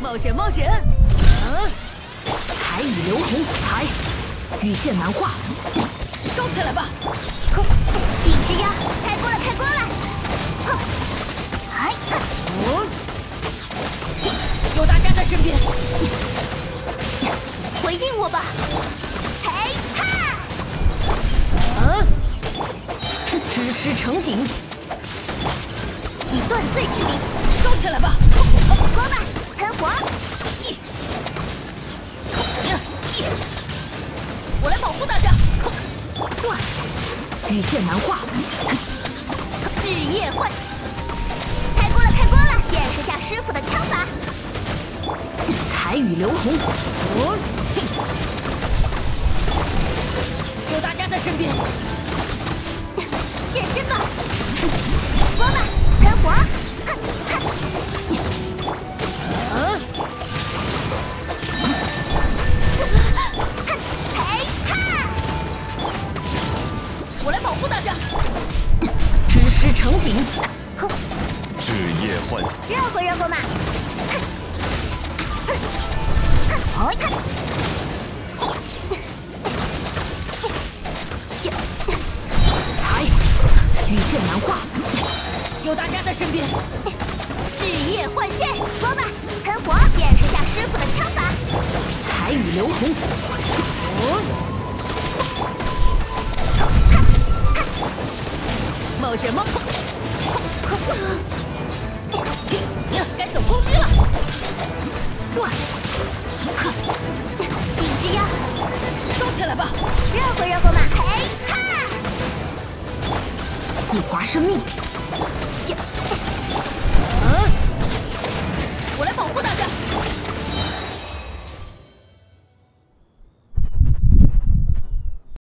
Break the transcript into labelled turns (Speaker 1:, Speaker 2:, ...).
Speaker 1: 冒险冒险！
Speaker 2: 嗯，彩雨流红，彩雨线难画，
Speaker 1: 收起来吧！
Speaker 3: 哼，顶之压，开锅了，开锅了！哼，哎，
Speaker 1: 哦，有大家在身边，
Speaker 3: 回应我吧！嘿哈！
Speaker 2: 嗯，知师成景，
Speaker 3: 以断罪之名，
Speaker 1: 收起来吧！
Speaker 3: 锅吧，喷火！
Speaker 1: 我来保护大家。
Speaker 2: 断，雨线难画，
Speaker 3: 日夜换，开锅了，开锅了！见识下师傅的枪法。
Speaker 2: 彩雨流红，
Speaker 1: 哦，有大家在身边，
Speaker 3: 现身吧！锅吧，
Speaker 2: 成景，
Speaker 3: 哼，
Speaker 4: 日夜唤醒，
Speaker 3: 热乎热乎嘛！哼，哼，哼，
Speaker 2: 彩。雨线难画，
Speaker 1: 有大家在身边，
Speaker 3: 日夜换线，说吧，喷火！演示下师傅的枪法。
Speaker 2: 彩雨流红，
Speaker 1: 哦，冒险冒，该总攻击了。
Speaker 2: 断，
Speaker 3: 顶之压，
Speaker 1: 收起来吧！
Speaker 3: 热乎热乎嘛！嘿哈！
Speaker 2: 古华生命，